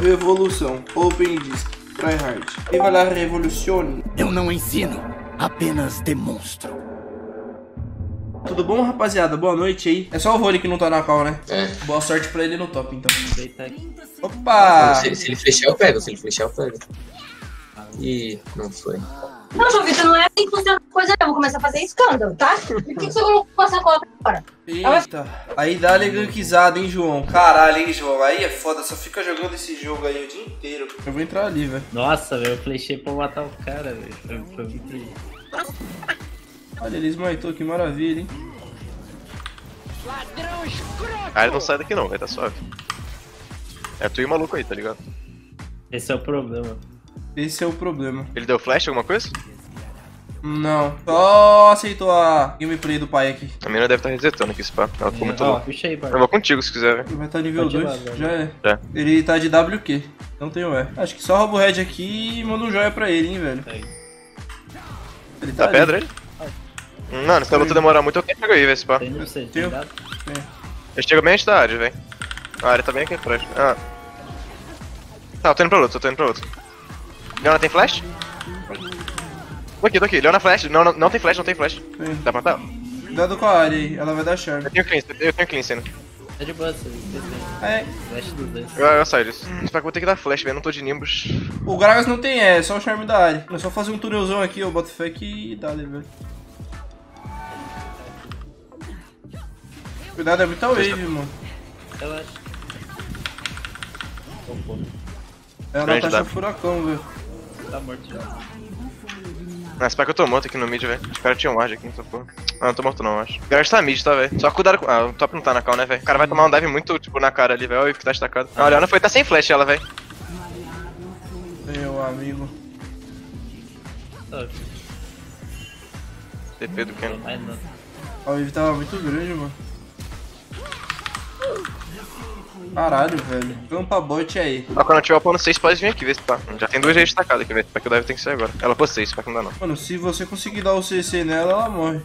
Revolução. Open Disc. Tryhard. Viva la revolution. Eu não ensino, apenas demonstro. Tudo bom, rapaziada? Boa noite aí. É só o Rony que não tá na call, né? É. Boa sorte pra ele no top, então. Opa! Se, se ele flechar, eu pego. Se ele flechar, eu pego. Ih, não foi. Não, João Vitor, não é assim que funciona a coisa, não. Vou começar a fazer escândalo, tá? Por que, que você colocou essa cola pra fora? Eita. Aí dá-lhe gankizada, hein, João? Caralho, hein, João? Aí é foda, só fica jogando esse jogo aí o dia inteiro. Eu vou entrar ali, velho. Nossa, velho, eu flechei pra matar o cara, velho. Foi, foi muito. Olha, ele esmaitou, que maravilha, hein? Ah, ele não sai daqui não, vai tá suave. É tu e o maluco aí, tá ligado? Esse é o problema. Esse é o problema. Ele deu flash, alguma coisa? Não. Só aceitou a gameplay do pai aqui. A menina deve estar resetando aqui, esse pá. Ela ficou muito Ó, louca. puxa aí, Eu pai. vou contigo se quiser, velho. Ele vai estar nível Pode ir 2. lá, velho. Já é. Já. Ele tá de WQ. Não tem o E. Acho que só rouba o head aqui e manda um joia pra ele, hein, velho. Aí. Ele tá Dá ali. pedra ele? Mano, se a luta demorar muito, eu tenho aí, velho, esse pá. Tem no C, Tem? Eu chego bem antes da área, velho. A área tá bem aqui atrás. Ah. Tá, eu tô indo pra luta, eu tô indo pra luta. Leona tem flash? Tô aqui, tô aqui. Leona flash. Não, não, não tem flash, não tem flash. Tem. Dá pra matar? Cuidado com a área aí, ela vai dar charme. Eu tenho cleanse, eu tenho cleanse ainda. Tá de boa, você tem É, flash dos dois. Eu, eu saio disso. Só que eu vou ter que dar flash, velho. Não tô de Nimbus. o Gragas não tem E, é só o charme da área. É só fazer um túnelzão aqui, eu boto fé que dá, velho. Cuidado, é muita wave, mano. Relaxa. Ô, pô, É a Grande Natasha W. Furacão, velho. Tá morto já. Ah, que eu tô morto aqui no mid, velho. Os caras tinham ward aqui nessa porra. Ah, não tô morto não, acho. O garage tá mid, tá, velho? Só cuidado com. Ah, o top não tá na cal, né, velho? O cara vai tomar um dive muito, tipo, na cara ali, velho. Olha o que tá destacado. Ah, a Leona foi, tá sem flash ela, velho. Meu amigo. TP do Ken. mais não. A wave tava muito grande, mano. Caralho, velho. Campa bot aí. Ó, quando eu tiver upando 6, pode vir aqui, ver se tá. Já tem duas redes destacadas aqui, velho. Só que o dive tem que ser agora. Ela pôs 6, só que não dá não. Mano, se você conseguir dar o CC nela, ela morre.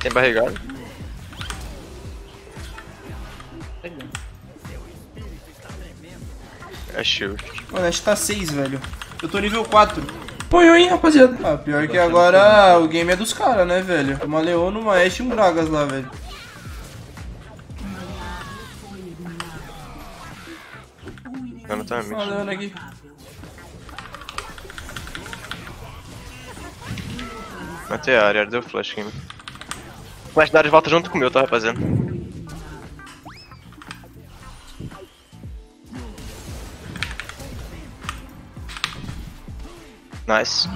Tem barrigado. É shield. Mano, acho que tá 6, velho. Eu tô nível 4. Põe hein, rapaziada. Ah, pior que agora o game é dos caras, né, velho? Uma Leona, uma Ashe e um Gragas lá, velho. Ela tá mid. Uma Leona aqui. Matei a área, deu flash aqui. Flash da área volta junto com o meu, tá, rapaziada? Nice.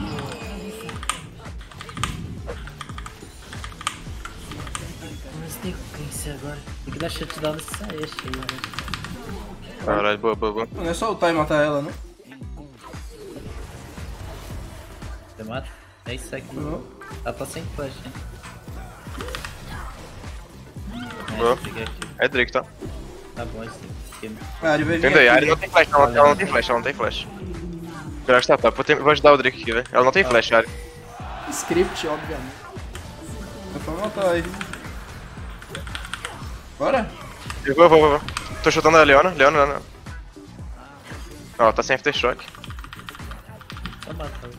Mas tem câncer agora. Tem que dar shutdown nessa Ashe aí, né? Caralho, boa, boa, boa. Não é só lutar e matar ela, né? Você mata? É isso aqui. Uhum. Ela tá sem flash, né? Boa. É, aqui. É Drake, tá? Tá bom esse esquema. A Ari vai vir Entendeu? A área não tem flash, ela, ela não tem flash, ela não tem flash. Eu acho que tá top. Vou, ter- vou ajudar o Drake aqui, velho. Ela não tem flash, a área. Script, obviamente. É pra matar aí. Bora? Eu vou, vou, vou, vou. Tô chutando a Leona, Leona, Leona. Ó, tá sem aftershock. Só mata.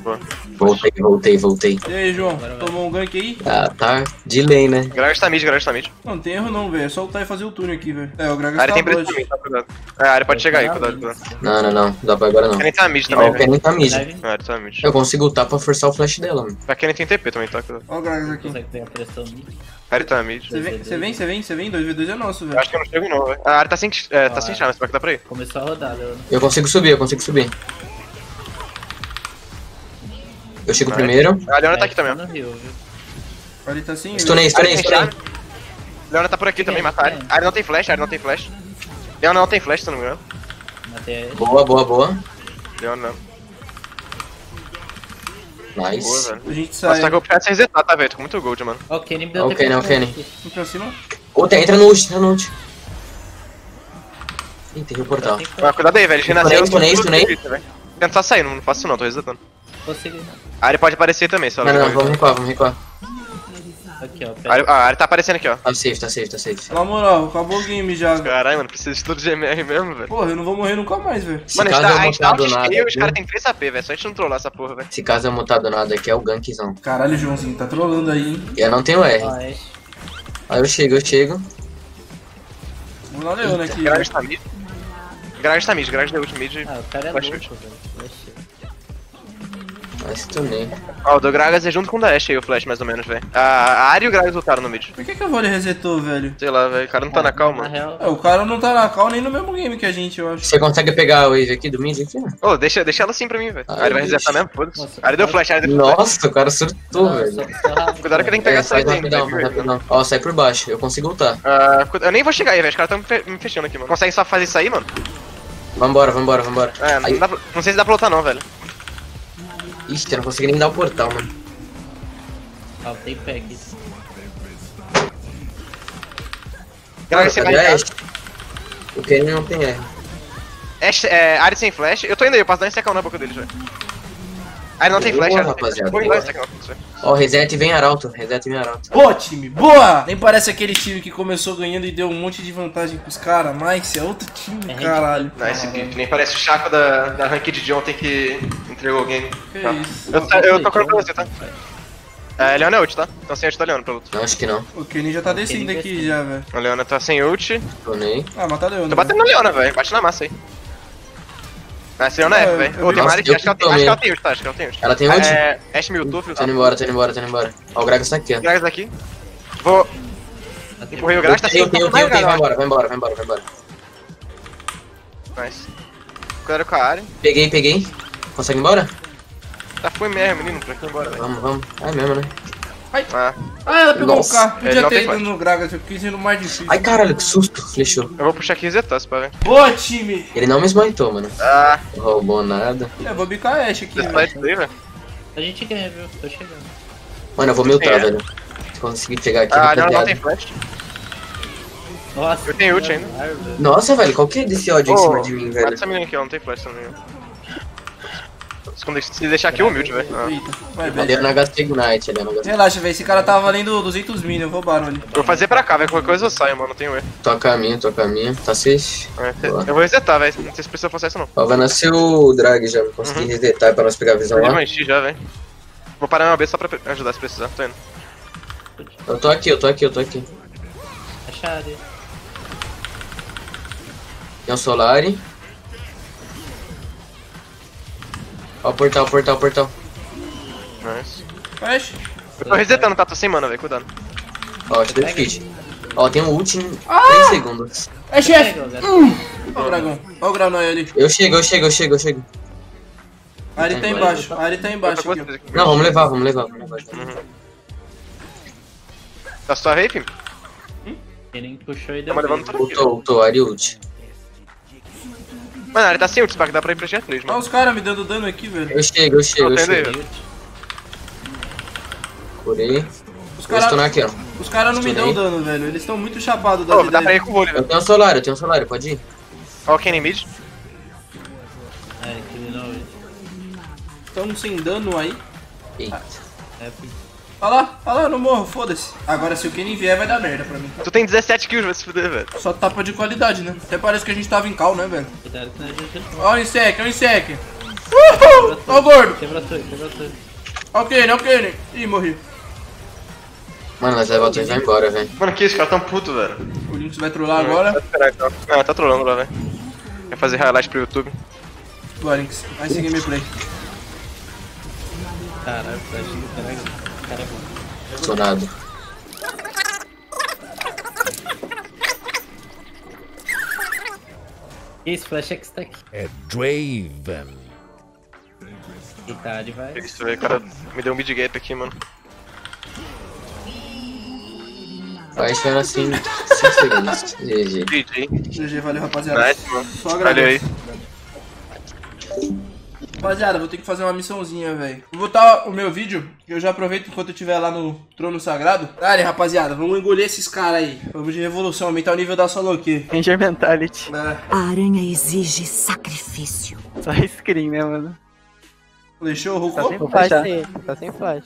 Boa. Voltei, voltei, voltei. E aí, João? Agora vai. Tomou um gank aí? Ah, tá de lei, né? Garage tá mid, garage tá mid. Não, tem erro não, velho. É só lutar e fazer o túnel aqui, velho. É, o A Gragas área tá tem preço também, tá cuidado. É, a área pode chegar aí, cuidado, cuidado. Não, não, não. Dá pra agora não. Kenny tá mid Não, também, o velho. Kenny tá mid. A área tá mid. Eu consigo ultar pra forçar o flash dela, mano. A Kenny tem TP também, tá? Cuidado. Ó o Gragas aqui. Consegue pegar pressão mid. A área tá mid. Você vem, você vem, você vem, você vem. 2v2 é nosso, Eu velho. acho que eu não chego não, velho. A área tá sem, é, tá sem chance, será que dá pra ir? Começou a rodar, Leona. Eu consigo subir, eu consigo subir. Eu chego Vai. primeiro. A Leona tá aqui Tá também, ó. Ali tá assim. Stunei, stunei, tem stunei. chave. Leona tá por aqui também, mata a área. A área não tem flash, a área não tem flash. Leona não tem flash, se não me engano. Matei Ashe. Boa, boa, boa. Leona não. Boa, Nice. velho. A gente Nossa, sai. só que eu sem resetar, tá, velho? Tô com muito gold, mano. Ó, o Kenny me deu Ok, não, pra Kenny. Vamos pra cima. Outra, entra no ult, entra no ult. Ih, tem que o portal. Ah, cuidado aí, velho. Eles renasceram. Stunei, stunei, velho. tentar sair, não faço isso não, tô resetando. Consegui. A área pode aparecer também, ela Não, não, vamos recuar, vamos recuar. Aqui, ó. A área, a área tá aparecendo aqui, ó. Tá safe, tá safe, tá safe. Na moral, acabou o game já. Caralho, mano, precisa de tudo de MR mesmo, velho. Porra, eu não vou morrer nunca mais, velho. Se Mano, a gente caso tá, a eu gente tá nada skill e os caras têm 3 AP, velho. Só a gente não trollar essa porra, velho. se caso eu montar do nada aqui, é o gankzão. Caralho, Joãozinho, tá trolando aí, hein? E eu não tenho R. Ó, Ashe. Aí eu chego, eu chego. Vou na Leona aqui. Garage tá mid. Garage tá mid, garage deu ult mid. Ah, o cara é louco, velho. Flash. Mas tunei. Ó, o do Gragas é junto com o da Ashe aí, o flash, mais ou menos, velho. A, a área e o Gragas lutaram no mid. Por que, que a Vole resetou, velho? Sei lá, velho. O cara não tá na Na calma. real, É, o cara não tá na cal nem no mesmo game que a gente, eu acho. Você consegue pegar a wave aqui do mid aqui? né? Ô, deixa, deixa ela assim pra mim, velho. A Ai, área vai bicho. resetar mesmo, foda-se. Nossa, A área deu flash, a área deu flash. Nossa, o cara surtou, velho. Cuidado que tem que pegar É, essa saída ainda, rapidão. Ó, sai por baixo, eu consigo ultar. Ah, cu- eu nem vou chegar aí, velho. Os caras tão me fe- me fechando aqui, mano. Consegue só fazer isso aí, mano? Vambora, vambora, vambora. É, não, Aí- dá pra- não sei se dá pra lutar não, velho. Ixi, eu não consegui nem dar o portal, mano. Ó, tem pack. Gragas sem Cadê a barricada. Ashe? O Kenny não tem R. Ashe, é, área sem flash. Eu tô indo aí, eu posso dar um secão na boca deles, velho. Área não tem flash, rapaziada, boa. secão. Ó, reset e vem arauto, reset e vem arauto. Boa, time, boa! Nem parece aquele time que começou ganhando e deu um monte de vantagem pros caras, mas é outro time, É, caralho. Não, esse. Nem parece o Chaco da, da ranked de ontem que entregou o game. Que Tá. isso. Eu, tá- eu tô correndo pra você, tá? É, Leona é ult, tá? Então sem ult da Leona pra luta. Não, acho que não. O Kenny já tá descendo aqui já, velho. A Leona tá sem ult. Tunei. Ah, mata a Leona. Tô batendo na Leona, velho. Bate na massa aí. Ah, esse Leona é velho. eu Ô, tem Mari, acho que ela tem acho que ela também. tem ult, tá? Acho que ela tem ult. Ela tem ult? É, Ashe Mewtwo, filho Tô indo embora, tô indo embora, tô indo embora. Ó, o Gragas tá aqui, ó. Gragas daqui. Vou. Empurrei o Gragas, tá sem ult. Vai, embora, vai embora, vai embora, vai embora. Nice. Cuidado com a área. Peguei, peguei. Consegue ir embora? Tá, foi mesmo, menino. Pra que embora, velho. Vamos, vamos. É mesmo, né? Ah, Ah, ela pegou Nossa, o carro. Podia não ter ido no Gragas, eu quis ir no mais difícil. Ai, caralho, que susto. Flechou. eu vou puxar aqui e resetar, se. Boa, time! Ele não me esmaitou, mano. Ah, Não roubou nada. É, vou bicar a Ashe aqui, velho. isso daí, velho. A gente ganha, viu? Tô chegando. Mano, eu vou miltar, É. velho. Se conseguir pegar aqui, Ah, eu não, não tem flash. Nossa. Eu tenho ult ainda. Nossa, velho, qual que é desse ódio em Ô, cima de mim, Mata velho? essa menina aqui, ó. Não tem flash também. Se- Se deixar aqui humilde, velho. Vai, Ali é velho. na Gasta Ignite, ali é na. Relaxa, velho. Esse cara tava valendo 200 minions, roubaram ele. Eu vou fazer pra cá, velho. Qualquer coisa eu saio, mano. Não tenho erro. Minha, toca a minha. Tá safe. É. Eu vou resetar, velho. Não sei se precisa fazer isso, não. Ó, vai nascer o drag já. Consegui Uhum. resetar pra nós pegar a visão Perdi lá. enchi já, velho. Vou parar uma vez só pra ajudar se precisar. Tô indo. Eu tô aqui, eu tô aqui, eu tô aqui. Achado. Tem um Solari. Ó o portal, o portal, o portal. Nice. Eu tô resetando, tá? Tô sem mana, velho. Cuidado. Ó, te deu fit. Ó, tem um ult em Ah! 3 segundos. É chefe! Velho. Ó o dragão. Ó o Granói ali. Eu chego, eu chego, eu chego, eu chego. A Ari tá embaixo. A Ari tá embaixo aqui. Não, vamos levar, vamos levar, vamos levar. Tá só rape? Ele puxou e deu. Tamo levando tudo. Ultou, ultou, Ari ult. Mano, ele tá sem ult, Spark. Dá pra ir pra G3, Ó mano. os caras me dando dano aqui, velho. Eu chego, eu chego, eu chego. Curei. Os caras aqui, ó. os cara não me dão dano, velho. Eles estão muito chapados da Ô, vida dá pra ir com o Eu velho. tenho um solar, eu tenho um solar, pode ir? Ó o Kenny mid. É, não. Estão sem dano aí. Eita. É, Olha lá, olha lá, no morro, foda-se. Agora se o Kenny vier vai dar merda pra mim. Tu tem 17 kills, vai se fuder, velho. Só tapa de qualidade, né? Até parece que a gente tava em cal, né, velho? cuidado que não é o Insec, ó o Insec. Uhul! Ó o gordo. Quebra tudo, quebra tudo. Ó o Kenny, ó o Kenny. Ih, morri. Mano, nós leva e vai embora, velho. Mano, que isso, cara tão puto, velho. O Lynx vai trollar agora. Vai esperar. Ah, tá trolando lá, velho. Vai fazer highlight pro YouTube. Boa, Lynx. Vai ser gameplay. Caralho, flash do cara. O cara é bom. Sonado. E esse flash é que está aqui. É Draven. Eita, ele vai. Isso. O cara me deu um mid gap aqui, mano. Vai esperar assim 5 segundos. GG. GG. GG, valeu, rapaziada. Nice, mano. Só Valeu aí. Rapaziada, vou ter que fazer uma missãozinha, velho. Vou botar o meu vídeo, que eu já aproveito enquanto eu estiver lá no trono sagrado. Dale, rapaziada, vamos engolir esses caras aí. Vamos de revolução, aumentar o nível da solo aqui. Ranger Mentality. É, A aranha exige sacrifício. Só screen, né, mano? flechou, Tá rucou. sem flash, tá sem flash.